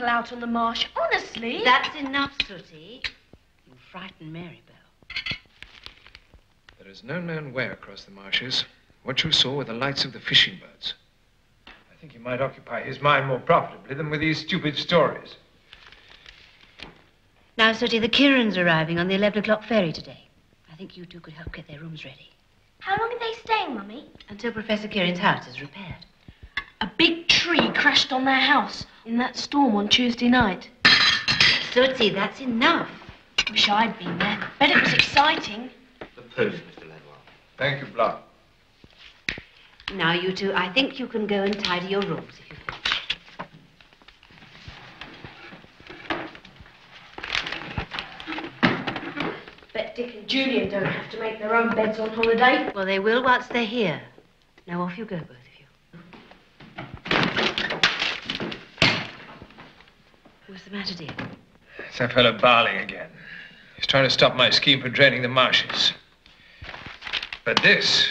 see people out on the marsh, honestly. That's enough, Sooty. You frighten Marybelle. There is no known way across the marshes. What you saw were the lights of the fishing boats. I think he might occupy his mind more profitably than with these stupid stories. Now, Sooty, the Kirrins are arriving on the 11 o'clock ferry today. I think you two could help get their rooms ready. How long are they staying, Mummy? Until Professor Kirrin's house is repaired. A big tree crashed on their house in that storm on Tuesday night. Sooty, that's enough. Wish I'd been there. Bet it was exciting. The post, Mr. Lenoir. Thank you, Block. Now, you two, I think you can go and tidy your rooms if you please. Bet Dick and Julian don't have to make their own beds on holiday. Well, they will whilst they're here. Now, off you go, both of you. What's the matter, dear? It's that fellow Barling again. He's trying to stop my scheme for draining the marshes. But this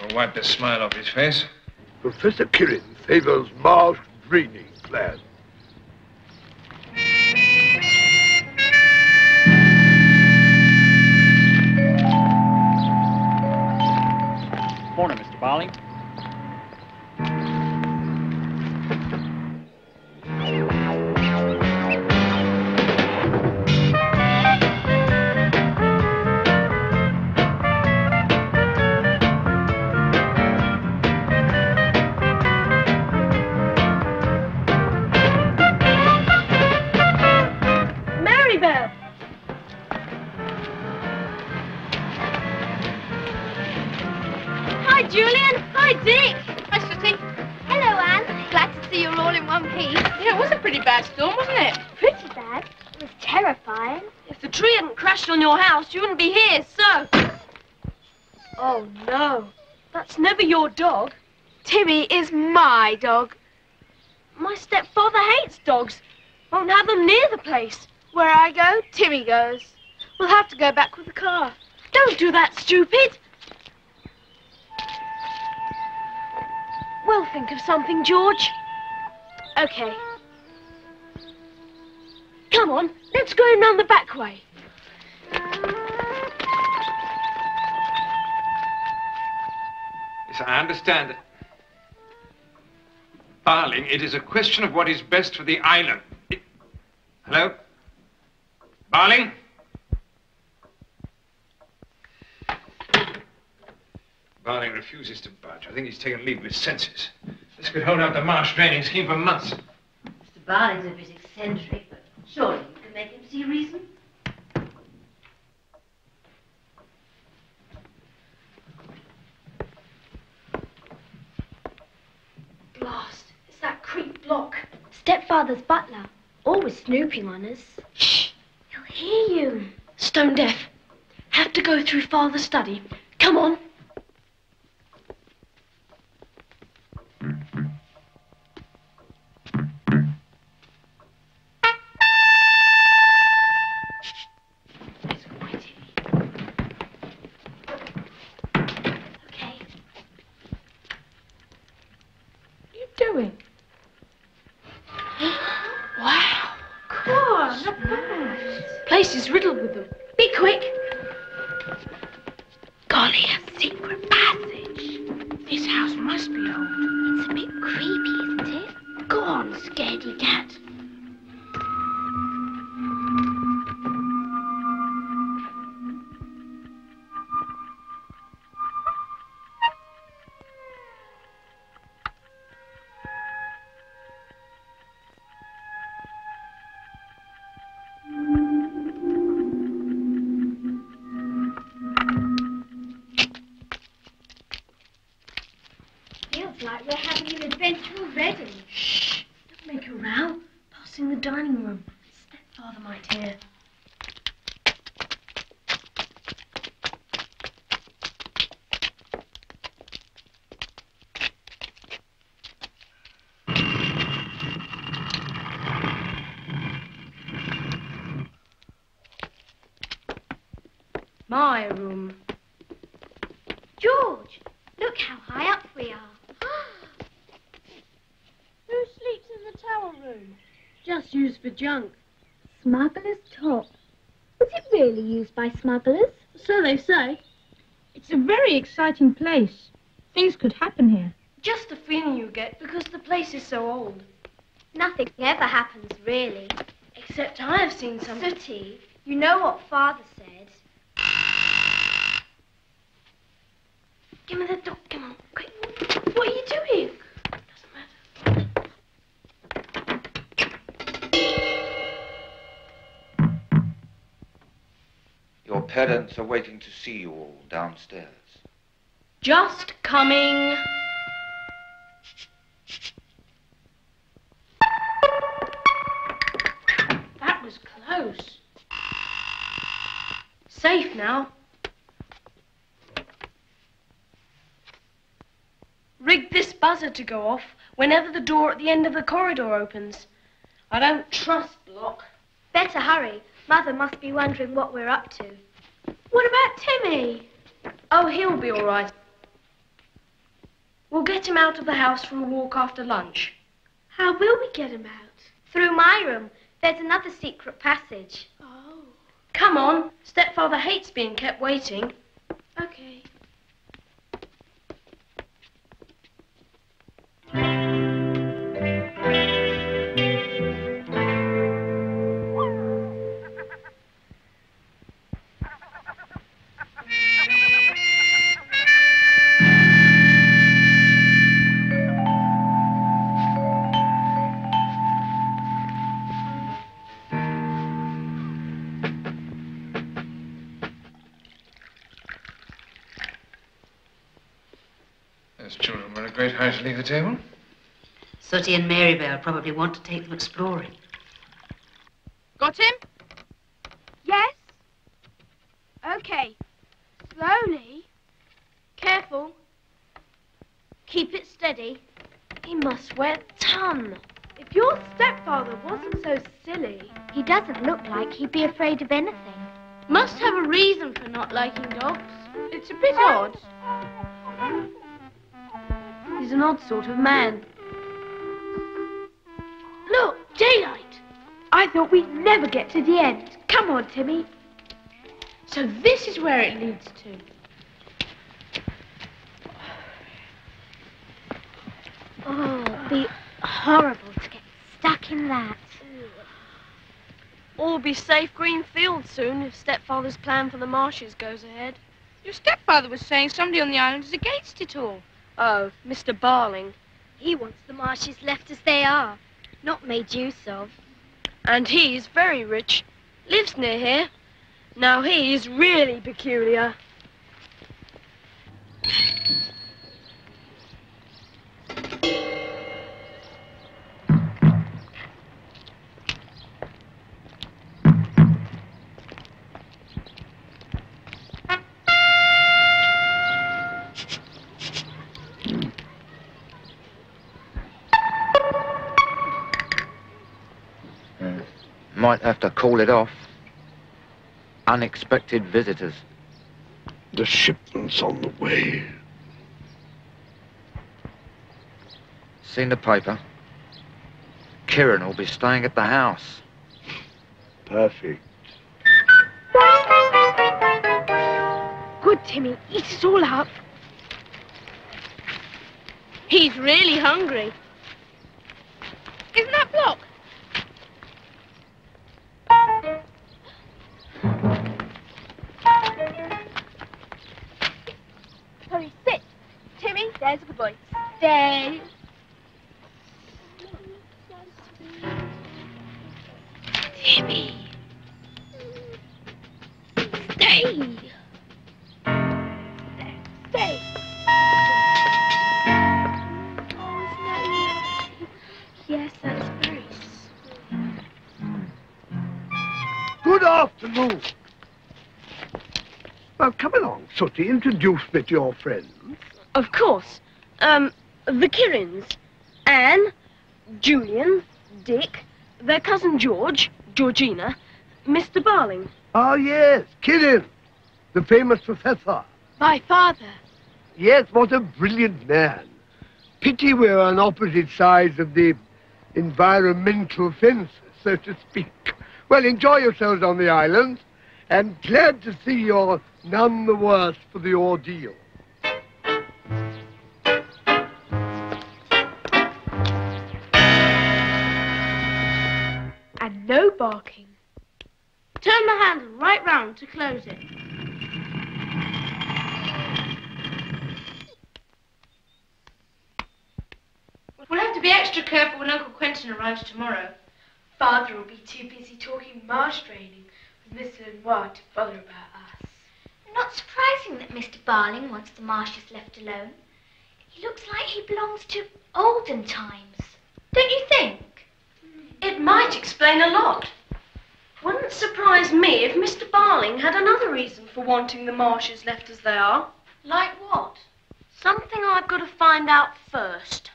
will wipe the smile off his face. Professor Kirrin favors marsh draining plan. Morning, Mr. Barling. Oh, no. That's never your dog. Timmy is my dog. My stepfather hates dogs. Won't have them near the place. Where I go, Timmy goes. We'll have to go back with the car. Don't do that, stupid. We'll think of something, George. Okay. Come on, let's go in round the back way. Yes, I understand that. Barling, it is a question of what is best for the island. It- Hello? Barling? Barling refuses to budge. I think he's taken leave of his senses. This could hold out the marsh draining scheme for months. Mr. Barling's a bit eccentric, but surely you can make him see reason. Blast. It's that creep block. Stepfather's butler. Always snooping on us. Shh. He'll hear you. Stone deaf. Have to go through father's study. Come on. Let's. Okay. What are you doing? Is riddled with them. Be quick. Having an adventure already. Shh. Don't make a row. Passing the dining room. Stepfather might hear. My room. George, look how high up we are. Who sleeps in the tower room? Just used for junk. Smuggler's top. Was it really used by smugglers? So they say. It's a very exciting place. Things could happen here. Just the feeling you get because the place is so old. Nothing ever happens, really. Except I have seen something. Sooty, you know what Father said. Give me the dog. Come on, quick. What are you doing? Parents are waiting to see you all downstairs. Just coming. That was close. Safe now. Rig this buzzer to go off whenever the door at the end of the corridor opens. I don't trust Block. Better hurry. Mother must be wondering what we're up to. What about Timmy? Oh, he'll be all right. We'll get him out of the house for a walk after lunch. How will we get him out? Through my room. There's another secret passage. Oh. Come on. Stepfather hates being kept waiting. Okay. Those children were a great height to leave the table. Sooty and Marybelle probably want to take them exploring. Got him? Yes? Okay. Slowly. Careful. Keep it steady. He must weigh a ton. If your stepfather wasn't so silly. He doesn't look like he'd be afraid of anything. Must have a reason for not liking dogs. It's a bit odd. He's an odd sort of man. Look, daylight. I thought we'd never get to the end. Come on, Timmy. So this is where it leads to. Oh, it'd be horrible to get stuck in that. All be safe green fields soon if stepfather's plan for the marshes goes ahead. Your stepfather was saying somebody on the island is against it all. Oh, Mr. Barling. He wants the marshes left as they are, not made use of. And he's very rich. Lives near here. Now he is really peculiar. Might have to call it off. Unexpected visitors. The shipment's on the way. Seen the paper? Kirrin will be staying at the house. Perfect. Good, Timmy. Eat it all up. He's really hungry. There's a good boy. Stay. Timmy. Stay. Stay. Yes, that's very Good afternoon. Well, come along, Sooty. Introduce me to your friends. Of course. Um, the Kirrins. Anne, Julian, Dick, their cousin George, Georgina, Mr. Barling. Ah, yes, Kirrin, the famous professor. My father. Yes, what a brilliant man. Pity we're on opposite sides of the environmental fence, so to speak. Well, enjoy yourselves on the island, and glad to see you're none the worse for the ordeal. Barking. Turn the handle right round to close it. We'll have to be extra careful when Uncle Quentin arrives tomorrow. Father will be too busy talking marsh draining with Miss Lenoir to bother about us. Not surprising that Mr. Barling wants the marshes left alone. He looks like he belongs to olden times. Don't you think? It might explain a lot. It wouldn't surprise me if Mr. Barling had another reason for wanting the marshes left as they are. Like what? Something I've got to find out first.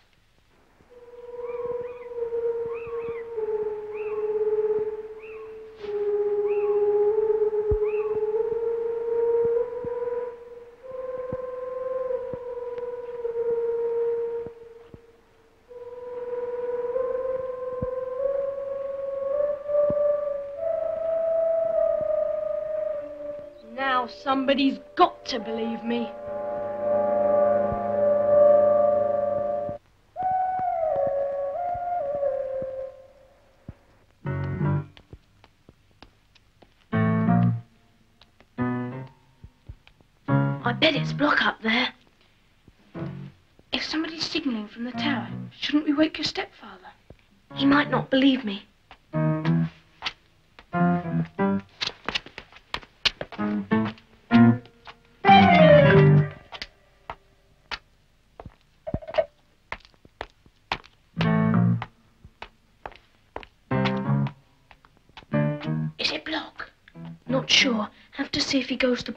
Somebody's got to believe me. I bet it's Block up there. If somebody's signalling from the tower, shouldn't we wake your stepfather? He might not believe me.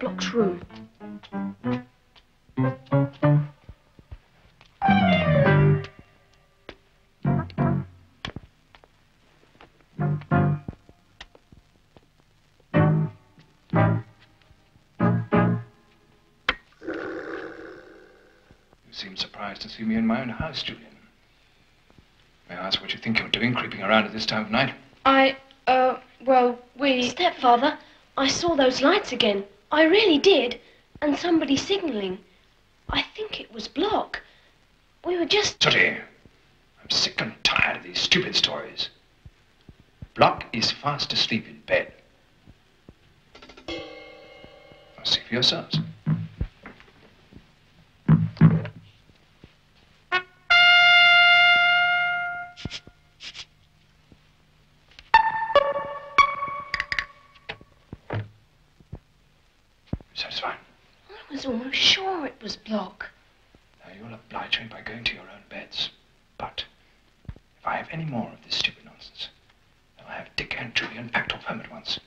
Block's room. You seem surprised to see me in my own house, Julian. May I ask what you think you're doing creeping around at this time of night? I, uh, well, we. Stepfather, I saw those lights again. I really did. And somebody signaling. I think it was Block. We were just. Sooty, I'm sick and tired of these stupid stories. Block is fast asleep in bed. Now see for yourselves. I was almost sure it was Block. Now, you'll oblige me by going to your own beds. But if I have any more of this stupid nonsense, then I'll have Dick and Julian packed off home at once.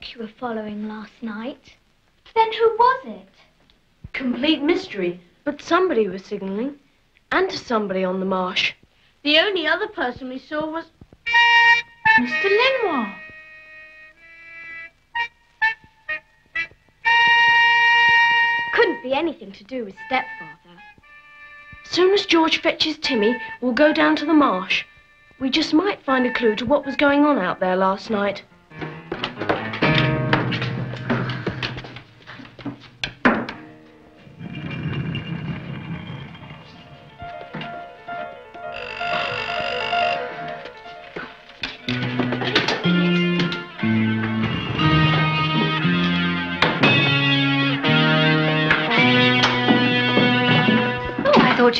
Wasn't you were following last night, then who was it? Complete mystery. But somebody was signaling. And to somebody on the marsh. The only other person we saw was. Mr. Lenoir. Couldn't be anything to do with stepfather. Soon as George fetches Timmy, we'll go down to the marsh. We just might find a clue to what was going on out there last night.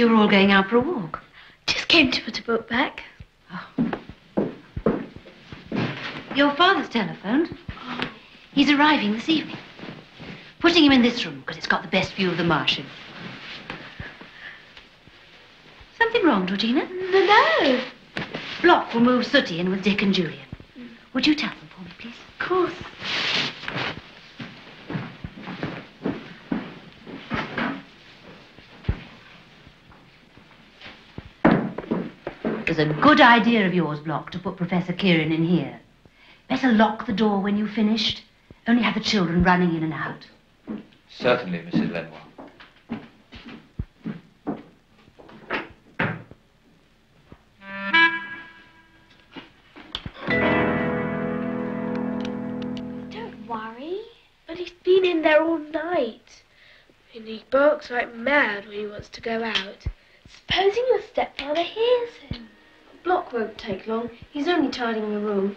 You were all going out for a walk. Just came to put a book back. Oh. Your father's telephoned. He's arriving this evening. Putting him in this room because it's got the best view of the marshes. Something wrong, Georgina? No, no. Block will move Sooty in with Dick and Julian. Would you tell them for me, please? Of course. A good idea of yours, Block, to put Professor Kirrin in here. Better lock the door when you've finished. Only have the children running in and out. Certainly, Mrs. Lenoir. Don't worry. But he's been in there all night. And he barks like mad when he wants to go out. Supposing your stepfather hears him. Block won't take long. He's only tidying the room.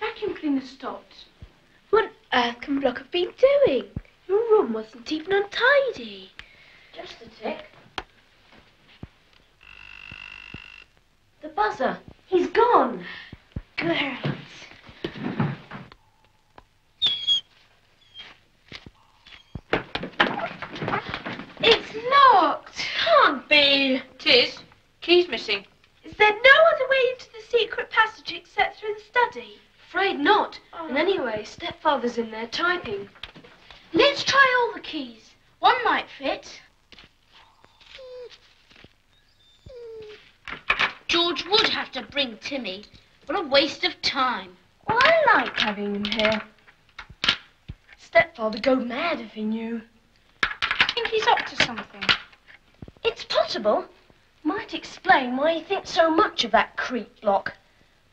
Vacuum cleaner stopped. What on earth can Block have been doing? Your room wasn't even untidy. Just a tick. The buzzer. Gone. Girls. It's locked. Can't be. Tis. Key's missing. Is there no other way into the secret passage except through the study? Afraid not. And oh. anyway, stepfather's in there typing. Let's try all the keys. One might fit. George would have to bring Timmy. What a waste of time. Well, I like having him here. Stepfather'd go mad if he knew. I think he's up to something. It's possible. Might explain why he thinks so much of that creep block.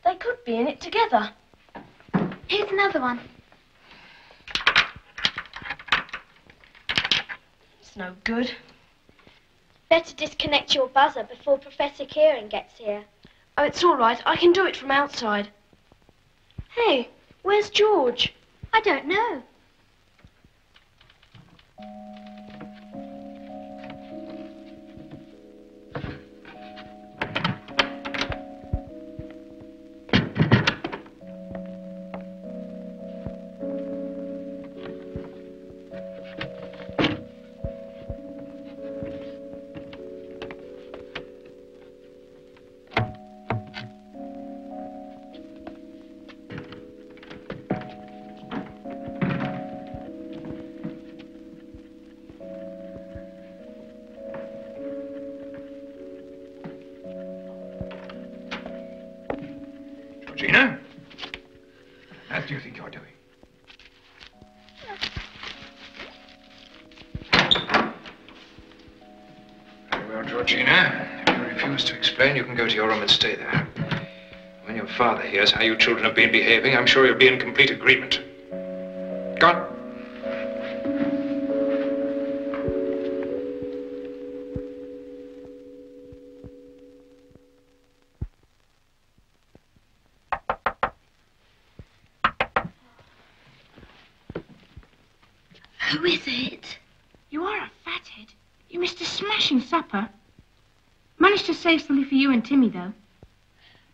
They could be in it together. Here's another one. It's no good. Better disconnect your buzzer before Professor Kirrin gets here. Oh, it's all right. I can do it from outside. Hey, where's George? I don't know. Go to your room and stay there. When your father hears how you children have been behaving, I'm sure he'll be in complete agreement. Go on. Who is it? You are a fathead. You missed a smashing supper. Managed to save something for you and Timmy, though.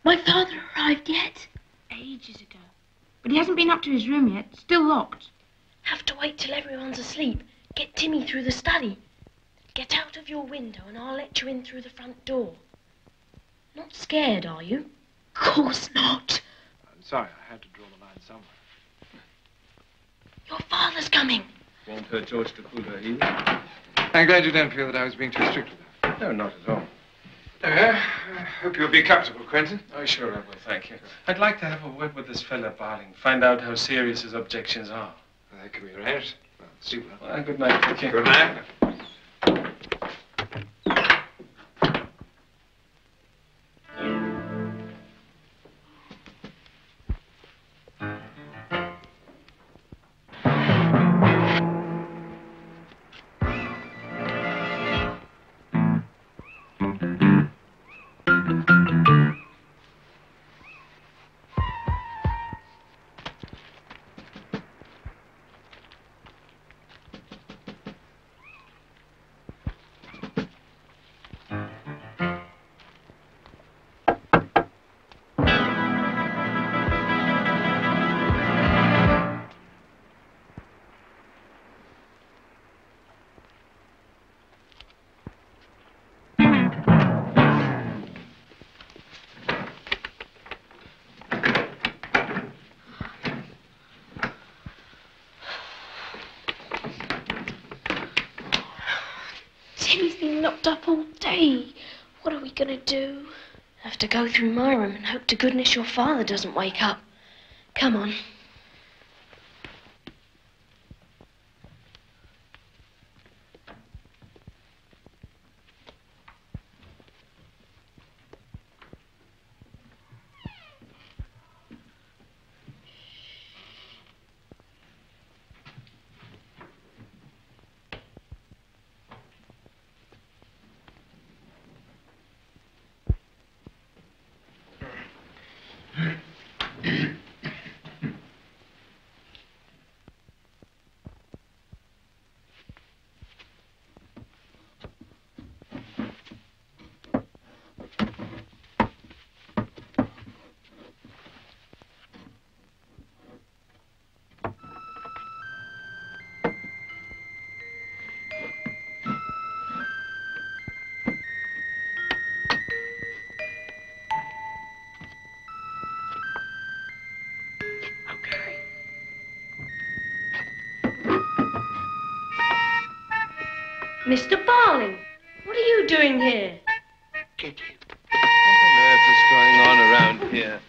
My father arrived yet? Ages ago. But he hasn't been up to his room yet. Still locked. Have to wait till everyone's asleep. Get Timmy through the study. Get out of your window and I'll let you in through the front door. Not scared, are you? Of course not. I'm sorry, I had to draw the line somewhere. Your father's coming. Won't hurt George to pull her heel. I'm glad you don't feel that I was being too strict with her. No, not at all. Uh, I hope you'll be comfortable, Quentin. Oh, sure I will, thank you. I'd like to have a word with this fella Barling, find out how serious his objections are. Well, that can be arranged. Well, see well. Well, good night, thank you. Good night. Up all day. What are we gonna do? Have to go through my room and hope to goodness your father doesn't wake up. Come on. Mr. Barling, what are you doing here? Kitty, what on earth is going on around here?